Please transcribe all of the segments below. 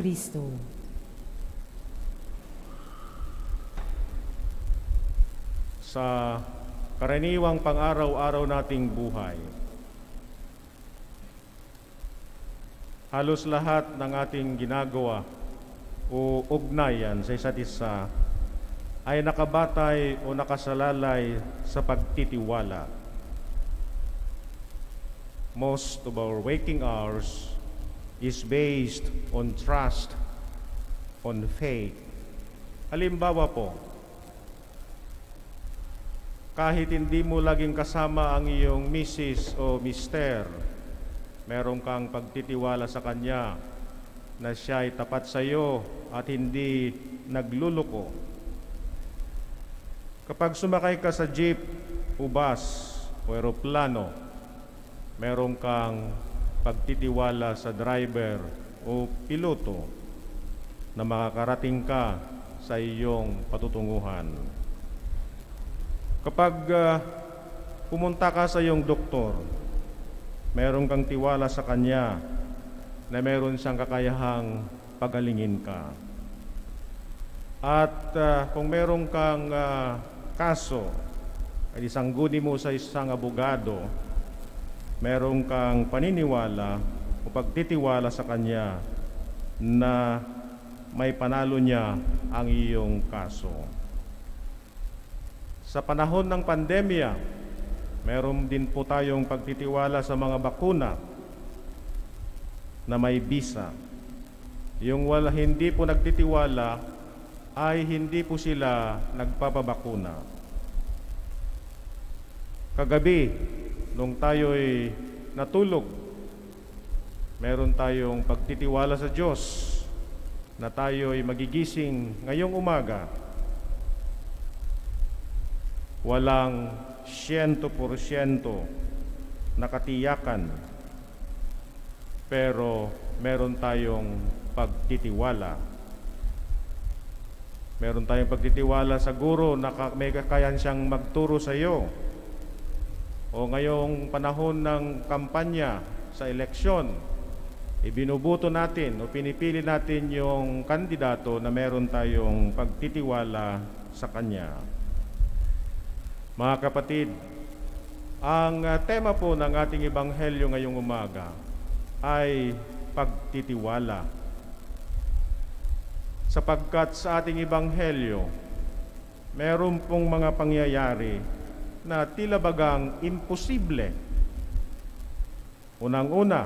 Kristo. sa karaniwang pang-araw-araw nating buhay. Halos lahat ng ating ginagawa o ugnayan sa isa't isa ay nakabatay o nakasalalay sa pagtitiwala. Most of our waking hours is based on trust, on faith. Halimbawa po, kahit hindi mo laging kasama ang iyong misis o mister, meron kang pagtitiwala sa kanya na siya ay tapat sa iyo at hindi nagluluko. Kapag sumakay ka sa jeep o bus o eroplano, meron kang pagtitiwala sa driver o piloto na makakarating ka sa iyong patutunguhan. Kapag uh, pumunta ka sa iyong doktor, meron kang tiwala sa kanya na meron siyang kakayahang pagalingin ka. At uh, kung meron kang uh, kaso, ay isangguni mo sa isang abogado, meron kang paniniwala o pagtitiwala sa kanya na may panalo niya ang iyong kaso. Sa panahon ng pandemya, meron din po tayong pagtitiwala sa mga bakuna na may bisa. Yung wala, hindi po nagtitiwala ay hindi po sila nagpapabakuna. Kagabi, nung tayo'y natulog, meron tayong pagtitiwala sa Diyos na tayo'y magigising ngayong umaga walang siyento porsyento na katiyakan pero meron tayong pagtitiwala. Meron tayong pagtitiwala sa guro na may kakayan siyang magturo sa iyo. O ngayong panahon ng kampanya sa eleksyon, ibinubuto natin o pinipili natin yung kandidato na meron tayong pagtitiwala sa kanya. Mga kapatid, ang uh, tema po ng ating ebanghelyo ngayong umaga ay pagtitiwala. Sapagkat sa ating ebanghelyo, meron pong mga pangyayari na tila bagang imposible. Unang-una,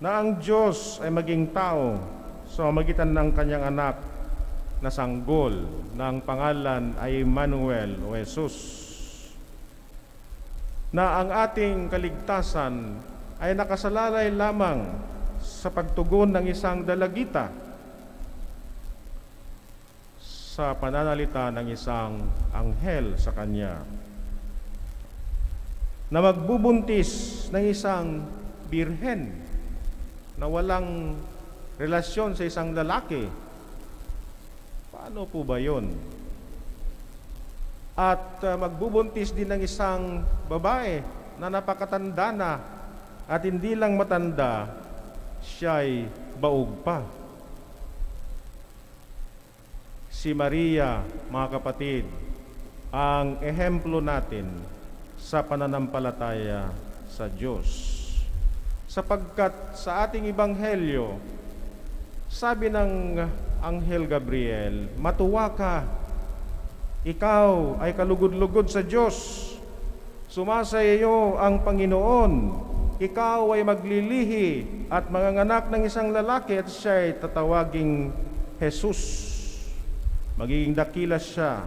na ang Diyos ay maging tao sa magitan ng kanyang anak na sanggol ng pangalan ay Emmanuel o Jesus na ang ating kaligtasan ay nakasalalay lamang sa pagtugon ng isang dalagita sa pananalita ng isang anghel sa kanya na magbubuntis ng isang birhen na walang relasyon sa isang lalaki. Paano po ba yon? at uh, magbubuntis din ng isang babae na napakatanda na at hindi lang matanda, siya'y baog pa. Si Maria, mga kapatid, ang ehemplo natin sa pananampalataya sa Diyos. Sapagkat sa ating ibanghelyo, sabi ng Anghel Gabriel, matuwa ka ikaw ay kalugod-lugod sa Diyos. Sumasa iyo ang Panginoon. Ikaw ay maglilihi at manganganak ng isang lalaki at siya ay tatawaging Jesus. Magiging dakila siya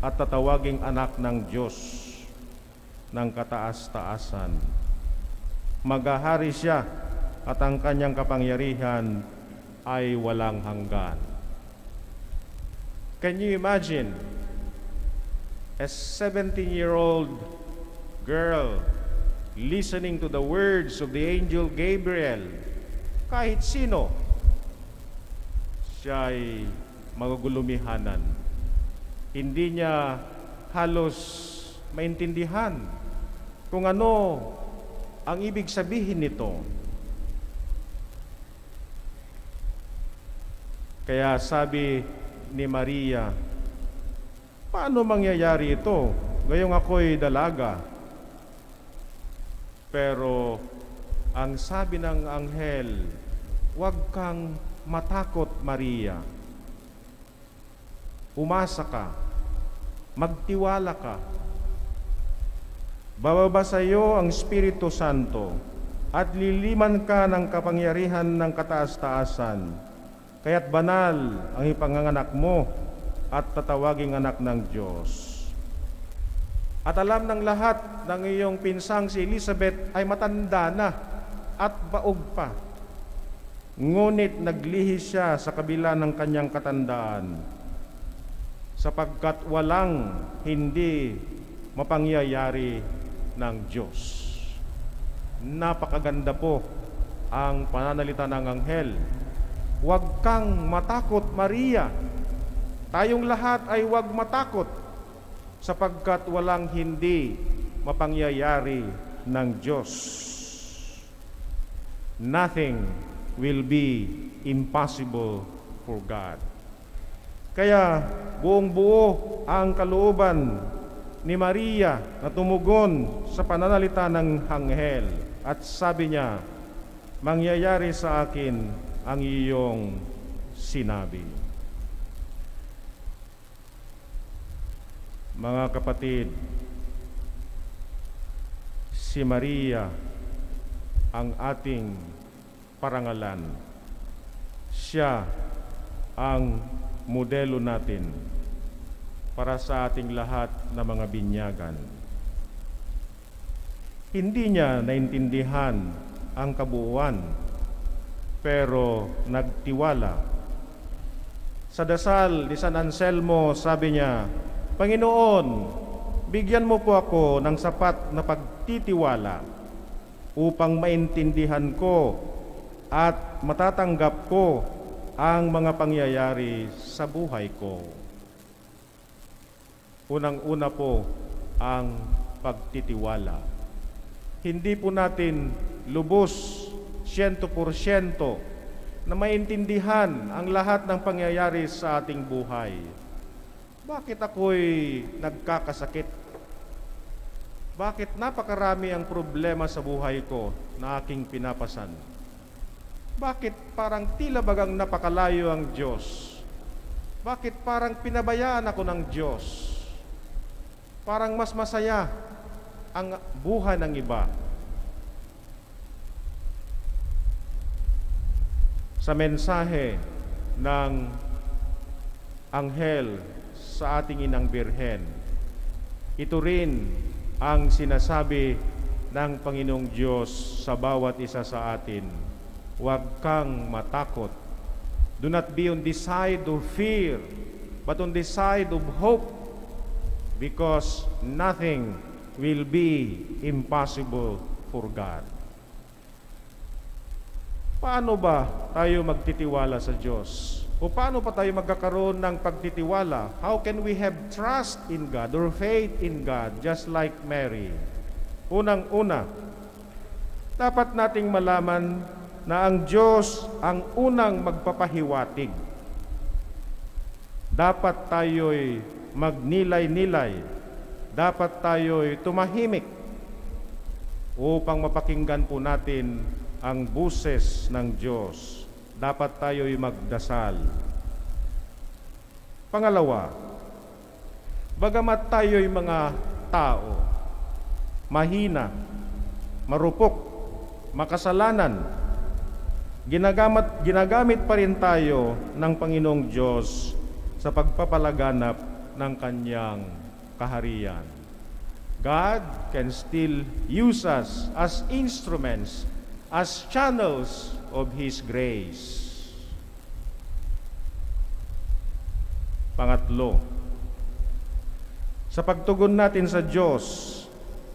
at tatawaging anak ng Diyos ng kataas-taasan. Magahari siya at ang kanyang kapangyarihan ay walang hanggan. Can you imagine a 17-year-old girl listening to the words of the angel Gabriel? Kahit sino, siya ay magugulumihanan. Hindi niya halos maintindihan kung ano ang ibig sabihin nito. Kaya sabi ni Maria, paano mangyayari ito? Ngayong ako'y dalaga. Pero ang sabi ng anghel, huwag kang matakot, Maria. Umasa ka, magtiwala ka. Bababa sa iyo ang Espiritu Santo at liliman ka ng kapangyarihan ng kataas-taasan. Kaya't banal ang ipanganganak mo at tatawaging anak ng Diyos. At alam ng lahat ng iyong pinsang si Elizabeth ay matanda na at baog pa. Ngunit naglihi siya sa kabila ng kanyang katandaan sapagkat walang hindi mapangyayari ng Diyos. Napakaganda po ang pananalita ng anghel. Huwag kang matakot, Maria. Tayong lahat ay huwag matakot sapagkat walang hindi mapangyayari ng Diyos. Nothing will be impossible for God. Kaya buong buo ang kalooban ni Maria na tumugon sa pananalita ng anghel at sabi niya, mangyayari sa akin ang iyong sinabi. Mga kapatid, si Maria ang ating parangalan. Siya ang modelo natin para sa ating lahat na mga binyagan. Hindi niya naintindihan ang kabuuan, pero nagtiwala. Sa dasal ni San Anselmo, sabi niya, Panginoon, bigyan mo po ako ng sapat na pagtitiwala upang maintindihan ko at matatanggap ko ang mga pangyayari sa buhay ko. Unang-una po ang pagtitiwala. Hindi po natin lubos, siyento porsyento, na maintindihan ang lahat ng pangyayari sa ating buhay bakit ako'y nagkakasakit? Bakit napakarami ang problema sa buhay ko na aking pinapasan? Bakit parang tila bagang napakalayo ang Diyos? Bakit parang pinabayaan ako ng Diyos? Parang mas masaya ang buhay ng iba. Sa mensahe ng anghel sa ating inang birhen. Ito rin ang sinasabi ng Panginoong Diyos sa bawat isa sa atin. Huwag kang matakot. Do not be on the side of fear, but on the side of hope, because nothing will be impossible for God. Paano ba tayo magtitiwala sa Diyos? O paano pa tayo magkakaroon ng pagtitiwala? How can we have trust in God or faith in God just like Mary? Unang-una, dapat nating malaman na ang Diyos ang unang magpapahiwatig. Dapat tayo'y magnilay-nilay. Dapat tayo'y tumahimik upang mapakinggan po natin ang buses ng Diyos dapat tayo'y magdasal. Pangalawa, bagamat tayo'y mga tao, mahina, marupok, makasalanan, ginagamit, ginagamit pa rin tayo ng Panginoong Diyos sa pagpapalaganap ng Kanyang kaharian. God can still use us as instruments, as channels of His grace. Pangatlo, sa pagtugon natin sa Diyos,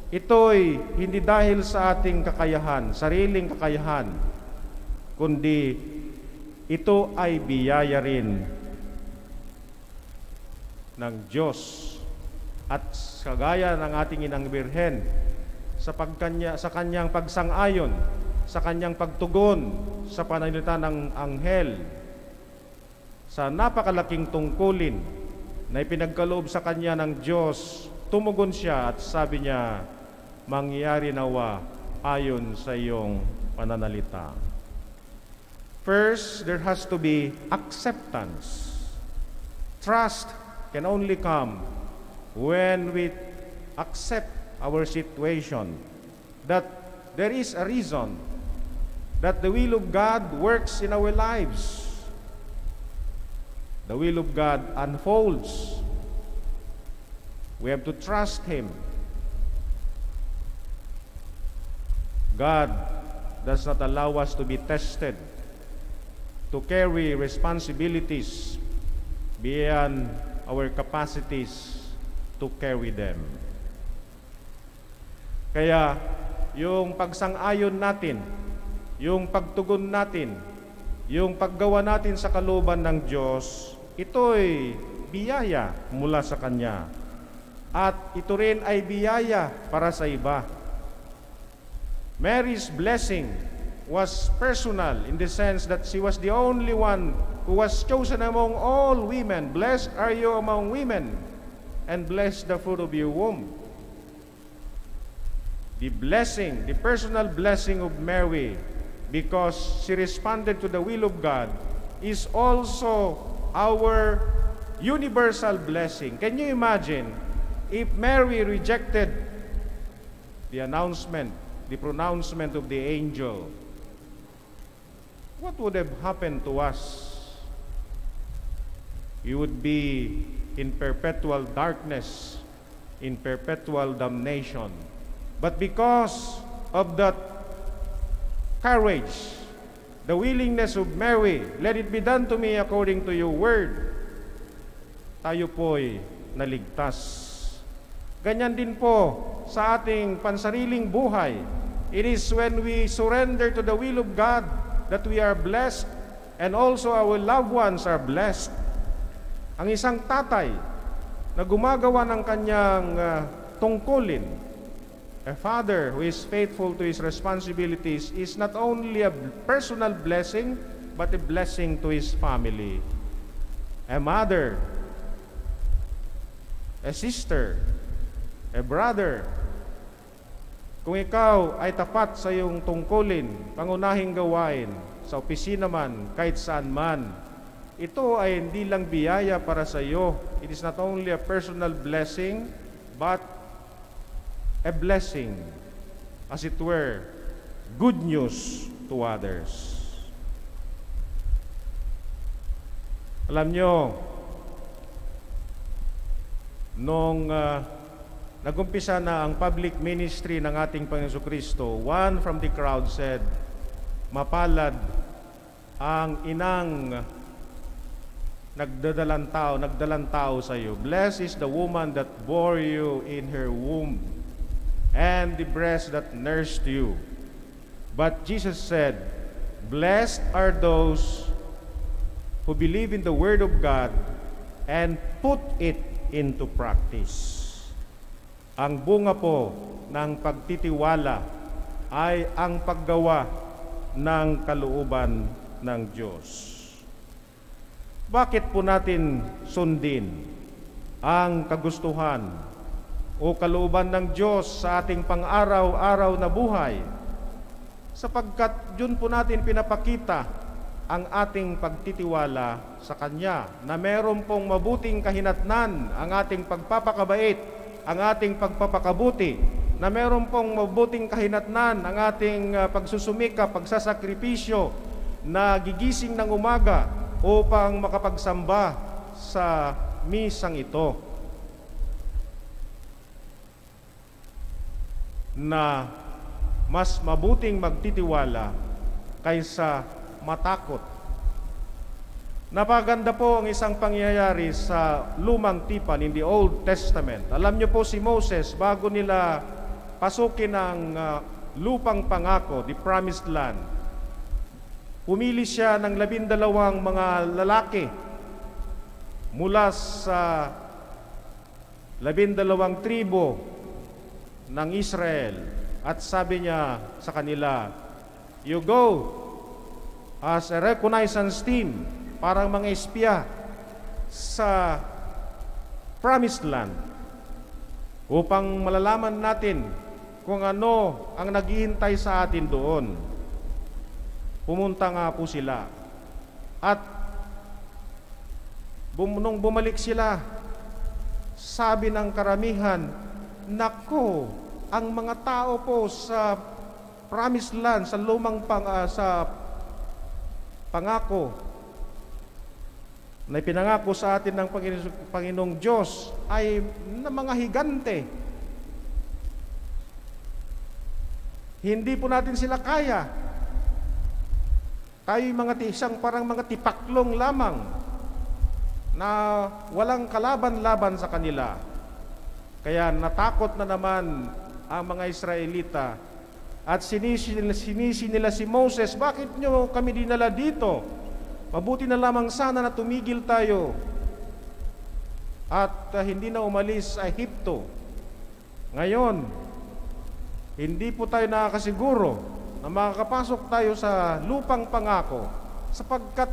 ito'y hindi dahil sa ating kakayahan, sariling kakayahan, kundi ito ay biyaya rin ng Diyos at kagaya ng ating inang birhen sa pagkanya sa kanyang pagsang-ayon sa kanyang pagtugon sa pananalita ng anghel. sa napakalaking tungkulin na ipinagkaloob sa kanya ng Diyos, tumugon siya at sabi niya, mangyari nawa ayon sa iyong pananalita. First, there has to be acceptance. Trust can only come when we accept our situation, that there is a reason that the will of God works in our lives. The will of God unfolds. We have to trust Him. God does not allow us to be tested, to carry responsibilities beyond our capacities to carry them. Kaya yung pagsang-ayon natin, yung pagtugon natin, yung paggawa natin sa kaluban ng Diyos, ito'y biyaya mula sa Kanya. At ito rin ay biyaya para sa iba. Mary's blessing was personal in the sense that she was the only one who was chosen among all women. Blessed are you among women, and blessed the fruit of your womb. The blessing, the personal blessing of Mary, because she responded to the will of God, is also our universal blessing. Can you imagine if Mary rejected the announcement the pronouncement of the angel, what would have happened to us? You would be in perpetual darkness, in perpetual damnation. But because of that courage, the willingness of Mary, let it be done to me according to your word, tayo po'y naligtas. Ganyan din po sa ating pansariling buhay. It is when we surrender to the will of God that we are blessed and also our loved ones are blessed. Ang isang tatay na gumagawa ng kanyang uh, tungkulin, a father who is faithful to his responsibilities is not only a personal blessing, but a blessing to his family. A mother, a sister, a brother, kung ikaw ay tapat sa iyong tungkulin, pangunahing gawain, sa opisina man, kahit saan man, ito ay hindi lang biyaya para sa iyo. It is not only a personal blessing, but a blessing, as it were, good news to others. Alam nyo, nung uh, Nagumpisa na ang public ministry ng ating Panginoon Kristo. One from the crowd said, Mapalad ang inang nagdalang tao sa iyo. Blessed is the woman that bore you in her womb and the breast that nursed you. But Jesus said, Blessed are those who believe in the Word of God and put it into practice. Ang bunga po ng pagtitiwala ay ang paggawa ng kalooban ng Diyos. Bakit po natin sundin ang kagustuhan o kalooban ng Diyos sa ating pang-araw-araw na buhay? Sapagkat yun po natin pinapakita ang ating pagtitiwala sa Kanya na meron pong mabuting kahinatnan ang ating pagpapakabait ang ating pagpapakabuti, na meron pong mabuting kahinatnan ang ating uh, pagsusumika, pagsasakripisyo, na gigising ng umaga upang makapagsamba sa misang ito. Na mas mabuting magtitiwala kaysa matakot Napaganda po ang isang pangyayari sa lumang tipan in the Old Testament. Alam niyo po si Moses, bago nila pasukin ang uh, lupang pangako, the promised land, pumili siya ng labindalawang mga lalaki mula sa labindalawang tribo ng Israel at sabi niya sa kanila, You go as a reconnaissance team parang mga espiya sa promised land upang malalaman natin kung ano ang naghihintay sa atin doon. Pumunta nga po sila. At bum, nung bumalik sila, sabi ng karamihan, Nako, ang mga tao po sa promised land, sa lumang pang, ah, sa pangako, na ipinangako sa atin ng Panginoong, Diyos ay na mga higante. Hindi po natin sila kaya. Tayo mga isang parang mga tipaklong lamang na walang kalaban-laban sa kanila. Kaya natakot na naman ang mga Israelita at sinisi sinisi nila si Moses, bakit nyo kami dinala dito? Mabuti na lamang sana na tumigil tayo at uh, hindi na umalis sa Ehipto. Ngayon, hindi po tayo nakakasiguro na makakapasok tayo sa lupang pangako sapagkat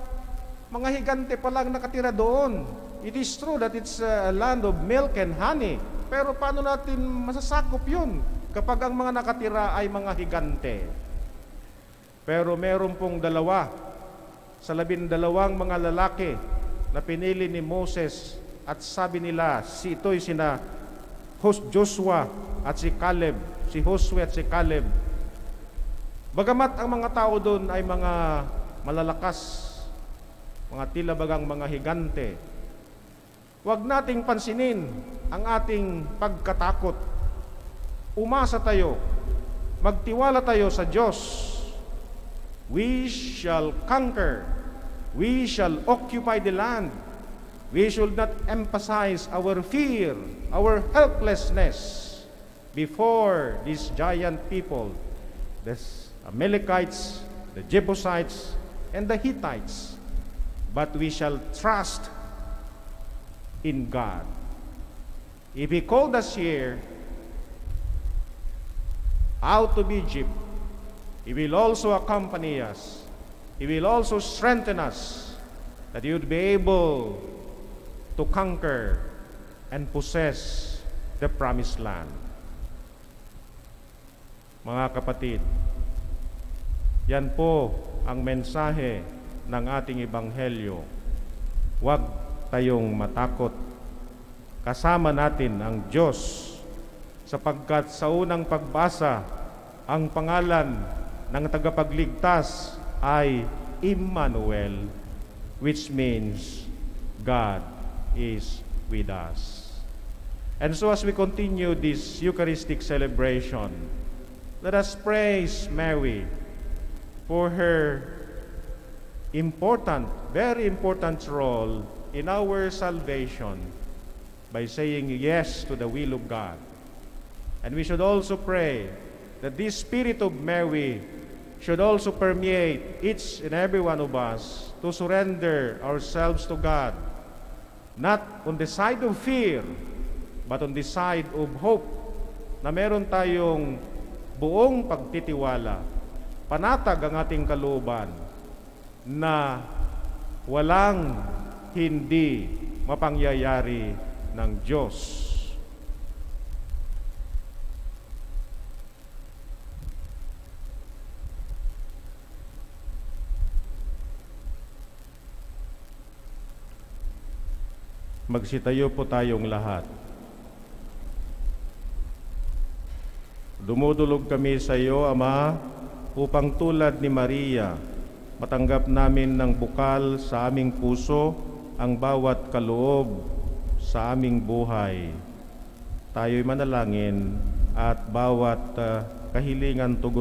mga higante pa lang nakatira doon. It is true that it's a land of milk and honey. Pero paano natin masasakop yun kapag ang mga nakatira ay mga higante? Pero meron pong dalawa sa labindalawang mga lalaki na pinili ni Moses at sabi nila, si ito'y sina Joshua at si Caleb, si Josue at si Caleb. Bagamat ang mga tao doon ay mga malalakas, mga tila bagang mga higante, huwag nating pansinin ang ating pagkatakot. Umasa tayo, magtiwala tayo sa Diyos. We shall conquer. We shall occupy the land. We should not emphasize our fear, our helplessness before these giant people, the Amalekites, the Jebusites, and the Hittites. But we shall trust in God. If He called us here out of Egypt, He will also accompany us. He will also strengthen us that you would be able to conquer and possess the promised land. Mga kapatid, yan po ang mensahe ng ating Ebanghelyo. Huwag tayong matakot. Kasama natin ang Diyos sapagkat sa unang pagbasa, ang pangalan ng tagapagligtas ay Immanuel, which means God is with us. And so as we continue this Eucharistic celebration, let us praise Mary for her important, very important role in our salvation by saying yes to the will of God. And we should also pray that this spirit of Mary should also permeate each and every one of us to surrender ourselves to God, not on the side of fear, but on the side of hope, na meron tayong buong pagtitiwala, panatag ang ating kalooban, na walang hindi mapangyayari ng Diyos. Magsitayo po tayong lahat. Dumudulog kami sa iyo, Ama, upang tulad ni Maria, matanggap namin ng bukal sa aming puso ang bawat kaloob sa aming buhay. Tayo'y manalangin at bawat uh, kahilingan tugon